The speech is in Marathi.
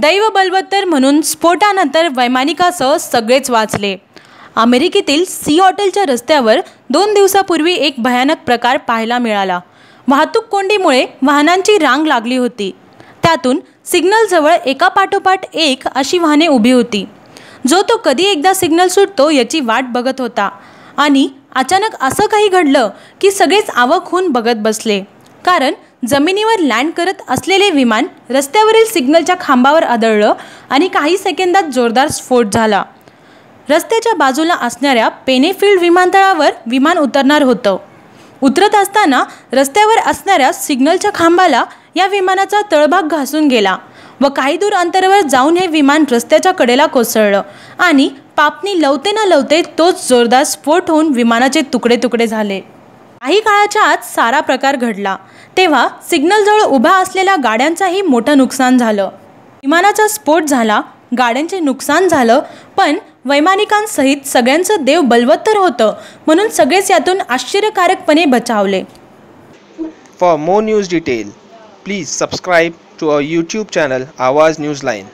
दैव बलवत्तर म्हणून स्फोटानंतर वैमानिकासह सगळेच वाचले. अमेरिकेतील सी हॉटेलच्या रस्त्यावर दोन दिवसापूर्वी एक भयानक प्रकार पाहायला मिळाला. वाहतूक कोंडीमुळे वाहनांची रांग लागली होती. त्यातून सिग्नलजवळ एका पाठोपाठ एक अशी वाहने उभी होती. जो तो कधी एकदा सिग्नल सुटतो याची वाट बघत होता. आणि अचानक असं काही घडलं की सगळेच आवक होऊन बघत बसले. कारण जमिनीवर लँड करत असलेले विमान रस्त्यावरील सिग्नलच्या खांबावर आदळलं आणि काही सेकंदात जोरदार स्फोट झाला. रस्त्याच्या बाजूला असणाऱ्या पेनेफिल्ड विमानतळावर विमान उतरणार होतं. उतरत असताना रस्त्यावर असणाऱ्या सिग्नलच्या खांबाला या विमानाचा तळभाग घासून गेला व काही दूर अंतरावर जाऊन हे विमान रस्त्याच्या कडेला कोसळलं आणि पापणी लवते न लवते तोच जोरदार स्फोट होऊन विमानाचे तुकडे तुकडे झाले. काही काळाच्या आत सारा प्रकार घडला. तेव्हा सिग्नलजवळ उभा असलेल्या गाड्यांचाही मोठं नुकसान झालं. विमानाचा स्फोट झाला गाड्यांचे नुकसान झालं पण वैमानिकांसहित सगळ्यांचं देव बलवत्तर होतं म्हणून सगळेच यातून आश्चर्यकारकपणे बचावले. For more news detail please subscribe to to YouTube channel Awaaz news line